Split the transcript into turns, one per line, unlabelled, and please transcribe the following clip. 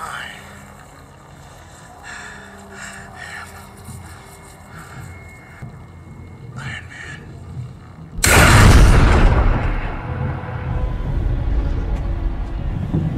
I am Iron Man.